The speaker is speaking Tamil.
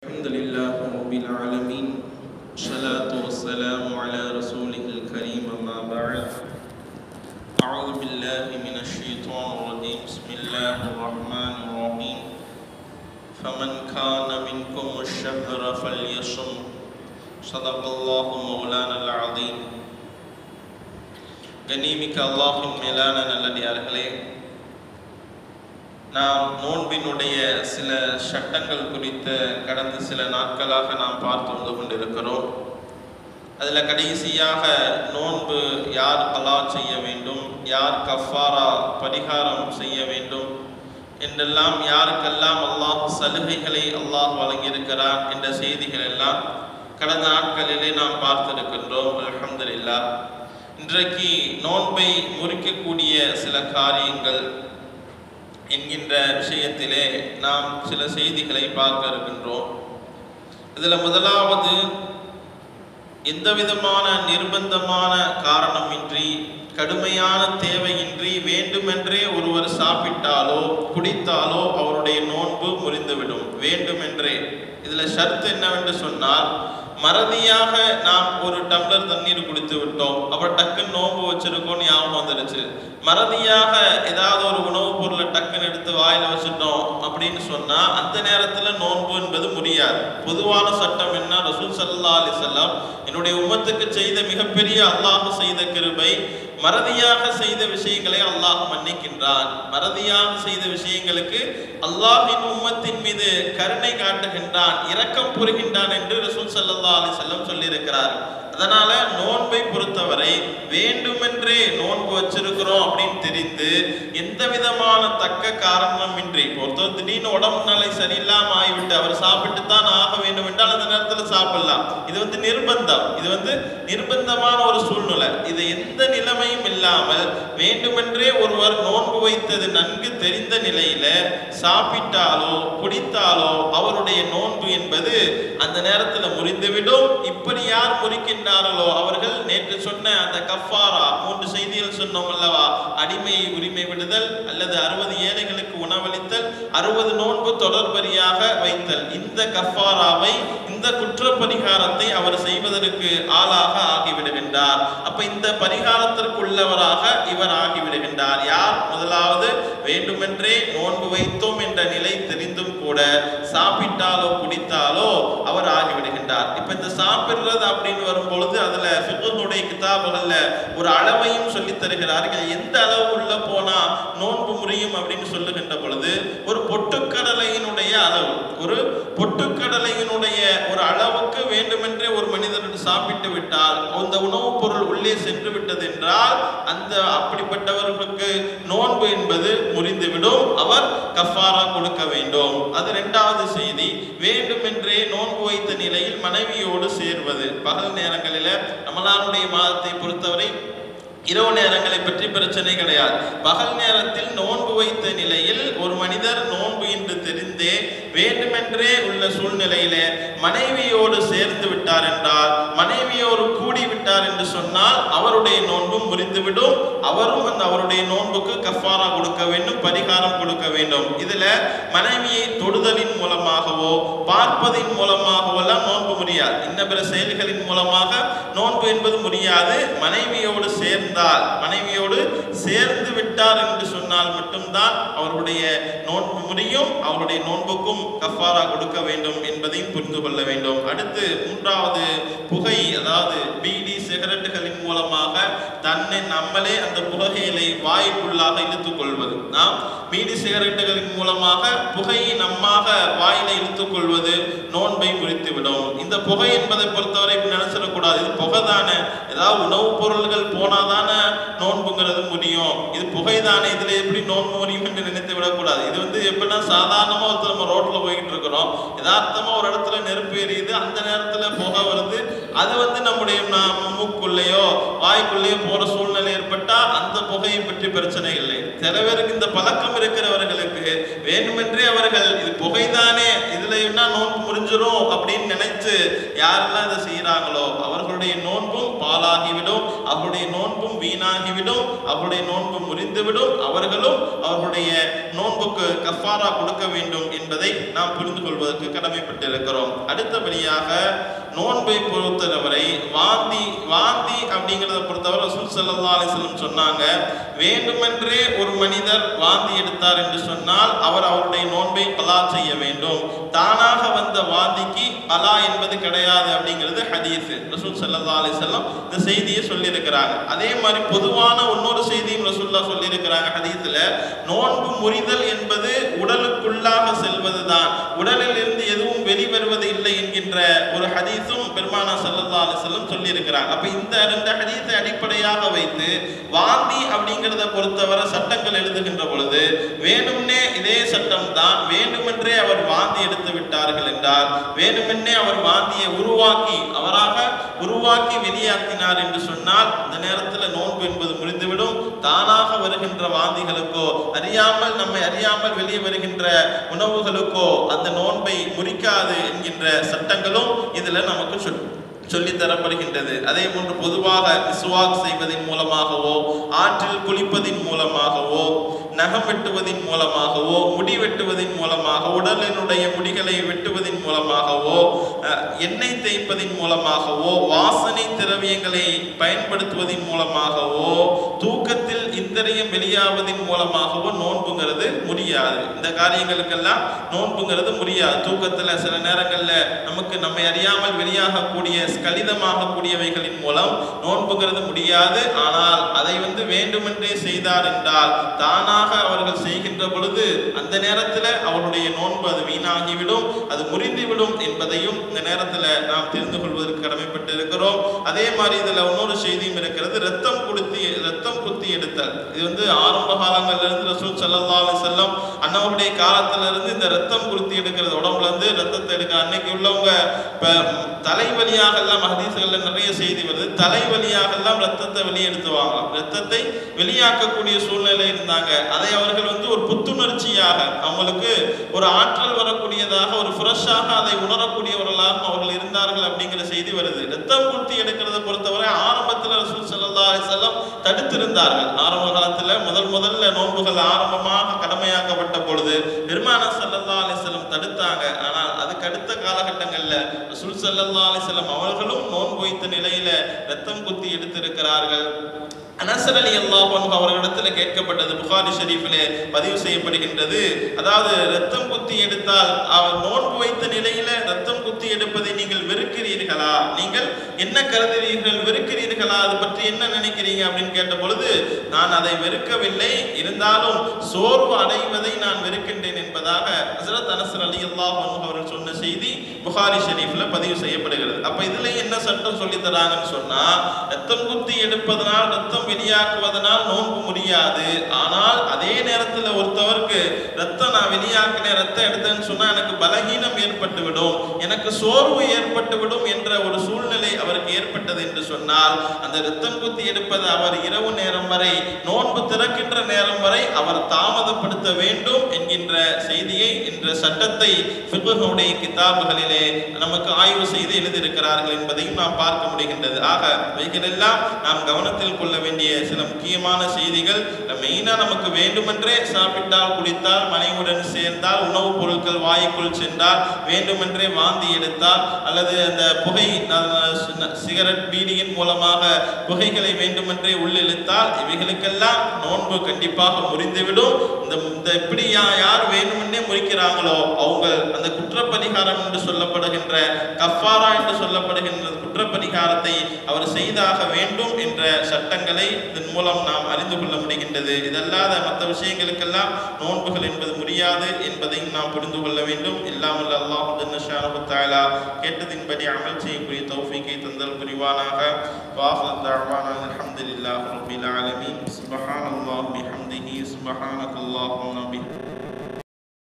الحمد لله رب العالمين الصلاة والسلام على رسوله الكريم أما بعد أعوذ بالله من الشيطان الرجيم بسم الله الرحمن الرحيم فمن كان منكم الشهر فليصم صدق الله مولانا العظيم கண்ணியமிக்க அல்லாஹின் மேலான நல்லடியார்களே நாம் நோன்பினுடைய சில சட்டங்கள் குறித்து கடந்த சில நாட்களாக நாம் பார்த்து வந்து கொண்டிருக்கிறோம். அதில் கடைசியாக நோன்பு யார் கலா செய்ய வேண்டும் யார் கஃபாரா பரிகாரம் செய்ய வேண்டும் என்றெல்லாம் யாருக்கெல்லாம் அல்லாஹ் சலுகைகளை அல்லாஹ் வழங்கியிருக்கிறார் என்ற செய்திகள் எல்லாம் கடந்த நாட்களிலே நாம் பார்த்திருக்கின்றோம். அல்ஹம்துலில்லாஹ். இன்றைக்கு நோன்பை முறிக்கக்கூடிய சில காரியங்கள் என்கின்ற விஷயத்திலே நாம் சில செய்திகளை பார்க்க இருக்கின்றோம். இதில் முதலாவது எந்த விதமான நிர்பந்தமான காரணமின்றி கடுமையான தேவையின்றி வேண்டுமென்றே ஒருவர் சாப்பிட்டாலோ குடித்தாலோ அவருடைய நோன்பு முறிந்துவிடும். வேண்டுமென்றே. இதில் ஷர்த் என்னவென்று சொன்னால் மறதியாக நாம் ஒரு டம்ளர் தண்ணீர் குடித்து விட்டோம். அப்புறம் டக்குன்னு நோன்பு வச்சிருக்கோம்னு ஞாபகம் வந்துடுச்சு மறதியாக ஏதாவது ஒரு உணவுப் பொருளை டக்குன்னு எடுத்து வாயில வச்சுட்டோம் அப்படின்னு சொன்னா அந்த நேரத்துல நோன்பு என்பது முடியாது. பொதுவான சட்டம் என்ன? ரசூல் சல்லா அலிசல்லாம் என்னுடைய உமத்துக்கு செய்த மிகப்பெரிய அல்லாஹ் செய்த கிருபை மறதியாக செய்த விஷயங்களை அல்லாஹ் மன்னிக்கின்றான். மறதியாக செய்த விஷயங்களுக்கு அல்லாஹின் உம்மத்தின் மீது கருணை காட்டுகின்றான் இரக்கம் புரிகின்றான் என்று ரசூல் சல்லா அலி செல்லம் சொல்லியிருக்கிறார். அதனால நோன்பை பொறுத்தவரை வேண்டுமென்றே நோன்பு வச்சிருக்கிறோம் அப்படின்னு தெரிந்து எந்த விதமான தக்க காரணமின்றி ஒருத்தர் திடீர்னு உடம்பு நிலை சரியில்லாம ஆகிவிட்டு அவர் சாப்பிட்டு தான் ஆக வேண்டும் என்றால் அந்த நேரத்தில் சாப்பிடலாம். இது வந்து நிர்பந்தம். இது வந்து நிர்பந்தமான ஒரு சூழ்நிலை. இது எந்த நிலைமை நிலைமையும் இல்லாமல் வேண்டுமென்றே ஒருவர் நோன்பு வைத்தது நன்கு தெரிந்த நிலையில சாப்பிட்டாலோ குடித்தாலோ அவருடைய நோன்பு என்பது அந்த நேரத்தில் முறிந்துவிடும். இப்படி யார் முறிக்கின்றார்களோ அவர்கள் நேற்று சொன்ன அந்த கஃபாரா மூன்று செய்திகள் சொன்னோம் அல்லவா அடிமையை உரிமை விடுதல் அல்லது அறுபது ஏழைகளுக்கு உணவளித்தல் அறுபது நோன்பு தொடர்பரியாக வைத்தல். இந்த கஃபாராவை இந்த குற்ற பரிகாரத்தை அவர் செய்வதற்கு ஆளாக ஆகிவிடுகின்றார். அப்ப இந்த பரிகாரத்திற்குள்ளவராக இவர் ஆகிவிடுகின்றார். யார்? முதலாவது வேண்டுமென்றே நோன்பு வைத்தோம் என்ற நிலை தெரிந்தும் கூட சாப்பிட்டாலோ குடித்தாலோ அவர் ஆகிவிடுகின்றார். இப்ப இந்த சாப்பிடுறது அப்படின்னு வரும் பொழுது அதுல ஃபிக்ஹுடைய கிதாபுகள்ல ஒரு அளவையும் சொல்லி தருகிறார்கள். எந்த அளவு உள்ள போனா நோன்பு முறியும் அப்படின்னு சொல்லுகின்ற பொழுது ஒரு பொட்டு வேண்டிய அளவு ஒரு பொட்டுக்கடலையினுடைய ஒரு அளவுக்கு வேண்டுமென்றே ஒரு மனிதர் சாப்பிட்டு விட்டால் அந்த உணவுப் பொருள் உள்ளே சென்று விட்டது என்றால் அந்த அப்படிப்பட்டவர்களுக்கு நோன்பு என்பது முறிந்துவிடும். அவர் கஃபாரா கொடுக்க வேண்டும். அது இரண்டாவது செய்தி. வேண்டுமென்றே நோன்பு வைத்த நிலையில் மனைவியோடு சேர்வது. பகல் நேரங்களில் ரமலானுடைய மாதத்தை பொறுத்தவரை இரவு நேரங்களை பற்றி பிரச்சனை கிடையாது. பகல் நேரத்தில் நோன்பு வைத்த நிலையில் ஒரு மனிதர் நோன்பு என்று தெரிந்தே வேண்டுமென்றே உள்ள சூழ்நிலையில மனைவியோடு சேர்ந்து விட்டார் என்றால் மனைவி விட்டார் என்று சொன்னால் அவருடைய நோன்பும் முறிந்துவிடும். அவரும் அந்த அவருடைய நோன்புக்கு கஃபாரா கொடுக்க வேண்டும் பரிகாரம் கொடுக்க வேண்டும். இதுல மனைவியை தொடுதலின் மூலமாகவோ பார்ப்பதின் மூலமாகவோ எல்லாம் நோன்பு முடியாது இன்ன பிற செயல்களின் மூலமாக நோன்பு என்பது முடியாது மனைவியோடு சேர்ந்தால் மனைவியோடு சேர்ந்து விட்டார் என்று சொன்னால் மட்டும்தான் அவருடைய நோன்பு முடியும் அவருடைய நோன்புக்கும் கஃபாரா கொடுக்க வேண்டும் என்பதையும் புரிந்து கொள்ள வேண்டும். அடுத்து மூன்றாவது புகை அதாவது பீடி சிகரெட்டுகளின் மூலமாக தன்னை நம்மளே அந்த புகையிலை வாய்க்குள்ளாக இழுத்துக் கொள்வது. நாம் பீடி சிகரெட்டுகளின் மூலமாக புகையை நம்மாக வாயில இழுத்துக் கொள்வது நோன்பை முறித்துவிடும். இந்த புகை என்பதை பொறுத்தவரை இப்படி நினைச்சிடக்கூடாது. இது புகை தானே ஏதாவது உணவுப் பொருள்கள் போனாதானே நோன்புங்கிறது முடியும். இது புகை தானே இதுல எப்படி நோன்பு முடியும் நினைத்து விடக்கூடாது. இது வந்து எப்படின்னா சாதாரணமாக ஒருத்தர் நம்ம ரோட்டில் போய்கிட்டு இருக்கிறோம். யதார்த்தமாக ஒரு இடத்துல நெருப்பு எரியுது. அந்த நேரத்தில் புகை வருது. அது வந்து நம்முடைய மூக்குள்ளேயோ வாய்க்குள்ளேயோ போகிற சூழ்நிலை ஏற்பட்டால் அந்த புகையை பற்றி பிரச்சனை இல்லை. சில பேருக்கு இந்த பழக்கம் இருக்கிறவர்களுக்கு வேண்டுமென்றே அவர்கள் இது புகைதானே இதுல என்ன நோன்பு முடிஞ்சிடும் அப்படின்னு நினைச்சு யாரெல்லாம் இதை செய்கிறாங்களோ அவர்களுடைய நோன்பும் பாலாகிவிடும் அவருடைய நோன்பும் நோன்பும் வீணாகிவிடும். அவருடைய நோன்பு முறிந்துவிடும். அவர்களும் அவர்களுடைய நோன்புக்கு கஃபாரா கொடுக்க வேண்டும் என்பதை நாம் புரிந்து கொள்வதற்கு கடமைப்பட்டிருக்கிறோம். அடுத்தபடியாக நோன்பை பொறுத்தவரை வாந்தி வாந்தி அப்படிங்கிறத பொறுத்தவரை ரசூல் ஸல்லல்லாஹு அலைஹி சொன்னாங்க. வேண்டுமென்றே ஒரு மனிதர் வாந்தி எடுத்தார் என்று சொன்னால் அவர் அவருடைய நோன்பை பலா செய்ய வேண்டும். தானாக வந்த வாந்திக்கு பலா என்பது கிடையாது அப்படிங்கிறது ஹதீஸ். ரசூல் ஸல்லல்லாஹு அலைஹி இந்த செய்தியை சொல்லியிருக்கிறாங்க. அதே மாதிரி பொதுவான இன்னொரு செய்தியும் ரசூல்லா சொல்லியிருக்கிறாங்க ஹதீஸில் நோன்பு முறிதல் என்பது உடலுக்குள்ளாக செல்வதுதான். உடலில் இருந்து எதுவும் வெளிவருவது இல்லை என்கின்ற ஒரு ஹதீஸும் பெருமானா சல்லா அலைஹி வஸல்லம் சொல்லியிருக்கிறாங்க அப்ப இந்த ரெண்டு ஹதீஸை அடிப்படையாக வைத்து வாந்தி அப்படிங்கிறத பொறுத்தவரை சட்டங்கள் எழுதுகின்ற பொழுது வேணும்னே இதே சட்டம் தான் வேண்டுமென்றே அவர் வாந்தி எடுத்து விட்டார்கள் என்றார் வேண்டுமென்றே அவர் வாந்தியை உருவாக்கி அவராக உருவாக்கி வெளியாக்கினார் என்று சொன்னால் அந்த நேரத்தில் நோன்பு என்பது முடிந்துவிடும். தானாக வருகின்ற வாந்திகளுக்கோ அறியாமல் நம்மை அறியாமல் வெளியே வருகின்ற உணவுகளுக்கோ அந்த நோன்பை முறிக்காது என்கின்ற சட்டங்களும் இதில் நமக்கு சொல் சொல்லி தரப்படுகின்றது அதே போன்று பொதுவாக மிஸ்வாக் செய்வதன் மூலமாகவோ ஆற்றில் குளிப்பதின் மூலமாகவோ நகம் வெட்டுவதின் மூலமாகவோ முடி வெட்டுவதின் மூலமாக உடலினுடைய முடிகளை வெட்டுவதன் மூலமாகவோ எண்ணெய் தேய்ப்பதின் மூலமாகவோ வாசனை திரவியங்களை பயன்படுத்துவதன் மூலமாகவோ தூக்கத்தில் இந்திரியம் வெளியாவதின் மூலமாகவோ நோன்புங்கிறது முடியாது. இந்த காரியங்களுக்கெல்லாம் நோன்புங்கிறது முடியாது. தூக்கத்தில் சில நேரங்களில் நமக்கு நம்மை அறியாமல் வெளியாகக்கூடிய ஸ்கலிதமாகக்கூடியவைகளின் மூலம் நோன்புங்கிறது முடியாது. ஆனால் அதை வந்து வேண்டுமென்றே செய்தார் என்றால் தானாக அவர்கள் செய்கின்ற பொழுது அந்த நேரத்தில் அவருடைய நோன்பு அது வீணாகிவிடும் அது முறிந்துவிடும் என்பதையும் இந்த நேரத்தில் நாம் தெரிந்து கொள்வதற்கு கடமைப்பட்டு இருக்கிறோம் அதே மாதிரி இதில் இன்னொரு செய்தியும் இருக்கிறது ரத்தம் குடுத்தி ரத்தம் குத்தி எடுத்தல். இது வந்து ஆரம்ப காலங்களிலிருந்து ரசூல் செல்லதாலும் செல்லும் அண்ணவருடைய அண்ணாவுடைய இருந்து இந்த ரத்தம் குடுத்தி எடுக்கிறது. உடம்புல இருந்து ரத்தத்தை எடுக்க அன்னைக்கு உள்ளவங்க இப்போ தலைவலியாக எல்லாம் ஹதீஸ்கள்ல நிறைய செய்தி வருது தலைவலியாக எல்லாம் ரத்தத்தை வெளியெடுத்துவாங்க ரத்தத்தை வெளியாக்கக்கூடிய சூழ்நிலை இருந்தாங்க. அதை அவர்கள் வந்து ஒரு புத்துணர்ச்சியாக அவங்களுக்கு ஒரு ஆற்றல் வரக்கூடியதாக ஒரு ஃப்ரெஷ்ஷாக அதை உணரக்கூடியவர்களாக அவர்கள் இருந்தார்கள் அப்படிங்கிற செய்தி வருது. ரத்தம் குத்தி எடுக்கிறத பொறுத்தவரை ஆரம்பத்தில் ரசூல் ஸல்லல்லாஹு செல்லம் தடுத்திருந்தார்கள். ஆரம்ப காலத்தில் முதல் முதல்ல நோன்புகள் ஆரம்பமாக கடமையாக்கப்பட்ட பொழுது பெருமான ஸல்லல்லாஹு அலைஹி தடுத்தாங்க. ஆனால் அதுக்கு அடுத்த காலகட்டங்களில் ரசூல் ஸல்லல்லாஹு அலைஹி அவர்களும் நோன்பு வைத்த நிலையில ரத்தம் குத்தி எடுத்திருக்கிறார்கள். அனசர் அலி அல்லாஹ் அவர்களிடத்தில் கேட்கப்பட்டது புகாரி ஷெரீஃபிலே பதிவு செய்யப்படுகின்றது. அதாவது ரத்தம் குத்தி எடுத்தால் அவர் நோன்பு வைத்த நிலையில ரத்தம் குத்தி எடுப்பதை நீங்கள் வெறுக்கிறீர்களா? நீங்கள் என்ன கருதுகிறீர்கள்? வெறுக்கிறீர்களா? அது பற்றி என்ன நினைக்கிறீங்க? அப்படின்னு கேட்ட பொழுது நான் அதை வெறுக்கவில்லை. இருந்தாலும் சோர்வு அடைவதை நான் வெறுக்கின்றேன் என்பதாக ஹசரத் அனசர் அலி அல்லாஹ் புகாரி ஷெரீஃபில் பதிவு செய்யப்படுகிறது. அப்போ இதுல என்ன சட்டம் சொல்லித்தராங்கன்னு தராங்கன்னு ரத்தம் குத்தி எடுப்பதனால் ரத்தம் வெளியாக்குவதனால் நோன்பு முடியாது. ஆனால் அதே நேரத்தில் ஒருத்தவருக்கு ரத்தம் நான் வெளியாக்கினேன் ரத்தம் எடுத்தேன்னு சொன்னால் எனக்கு பலகீனம் ஏற்பட்டு விடும் எனக்கு சோர்வு ஏற்பட்டு விடும் என்ற ஒரு சூழ்நிலை அவருக்கு ஏற்பட்டது என்று சொன்னால் அந்த ரத்தம் குத்தி எடுப்பது அவர் இரவு நேரம் வரை நோன்பு திறக்கின்ற நேரம் வரை அவர் தாமதப்படுத்த வேண்டும் என்கின்ற செய்தியை என்ற சட்டத்தை ஃபிக்ஹுடைய கிதாபுகளிலே நமக்கு ஆய்வு செய்து எழுதியிருக்கிறார்கள் என்பதையும் நாம் பார்க்க முடிகின்றது. ஆக இவைகளெல்லாம் நாம் கவனத்தில் கொள்ள வேண்டிய சில முக்கியமான செய்திகள். மெயினாக நமக்கு வேண்டுமென்றே சாப்பிட்டால் குடித்தால் மனைவுடன் சேர்ந்தால் உணவுப் பொருட்கள் வாய்க்குள் சென்றால் வேண்டுமென்றே வாந்தி எடுத்தால் அல்லது அந்த புகை அஹ், சிகரெட் பீடியின் மூலமாக புகைகளை வேண்டுமென்றே உள்ளிழுத்தால் இவைகளுக்கெல்லாம் நோன்பு கண்டிப்பாக முறிந்துவிடும். இந்த இந்த இப்படி யார் வேண்டுமென்றே முறிக்கிறாங்களோ அவங்க அந்த குற்றப்பரிகாரம் என்று சொல்லப்படுகின்ற கஃபாரா என்று சொல்லப்படுகின்ற குற்றப்பரிகாரத்தை அவர் செய்தாக வேண்டும் என்ற சட்டங்களை இதன் மூலம் நாம் அறிந்து கொள்ள முடிகின்றது. இதல்லாத மற்ற விஷயங்களுக்கெல்லாம் நோன்புகள் என்பது முடியாது என்பதையும் நாம் புரிந்து கொள்ள வேண்டும். இல்லாமல் அல்லாஹ் கேட்டதின்படி அமல் செய்யக்கூடிய தௌஃபிக்கை தந்தல் دیوانا ہے واخر دعوانا الحمدللہ رب العالمین سبحان اللہ بحمدہ سبحانک اللہم بحمدہ